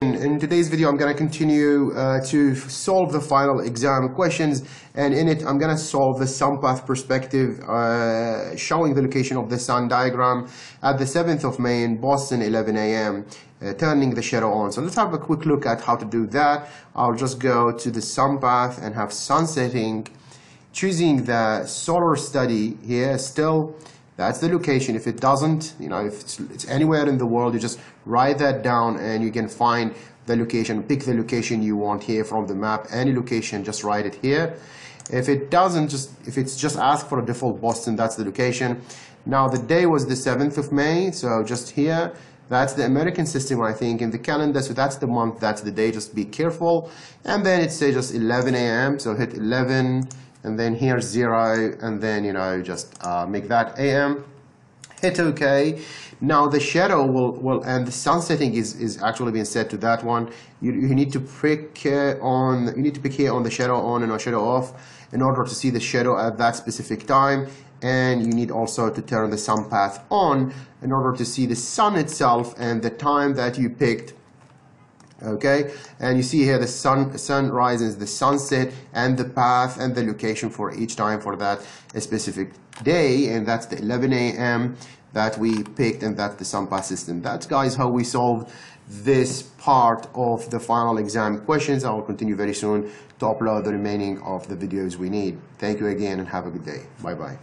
In, today's video, I'm going to continue uh, to solve the final exam questions, and in it, I'm going to solve the sun path perspective, uh, showing the location of the sun diagram at the 7th of May in Boston, 11 a.m., uh, turning the shadow on. So let's have a quick look at how to do that. I'll just go to the sun path and have sun setting, choosing the solar study here still that's the location. If it doesn't, you know, if it's, it's, anywhere in the world, you just write that down and you can find the location, pick the location you want here from the map, any location, just write it here. If it doesn't, just if it's just ask for a default Boston, that's the location. Now the day was the 7th of May, so just here, that's the American system, I think, in the calendar. So that's the month, that's the day. Just be careful. And then it says just 11 a.m. So hit 11 and then here's zero, and then, you know, just uh, make that AM. Hit OK. Now the shadow will, will and the sun setting is, is actually being set to that one. You, you need to pick on, you need to pick here on the shadow on and on shadow off in order to see the shadow at that specific time. And you need also to turn the sun path on in order to see the sun itself and the time that you picked okay? And you see here the sun sun rises the sunset and the path and the location for each time for that specific day and that's the 11 a.m that we picked and that's the sun path system. That's guys how we solved this part of the final exam questions. I will continue very soon to upload the remaining of the videos we need. Thank you again and have a good day. Bye bye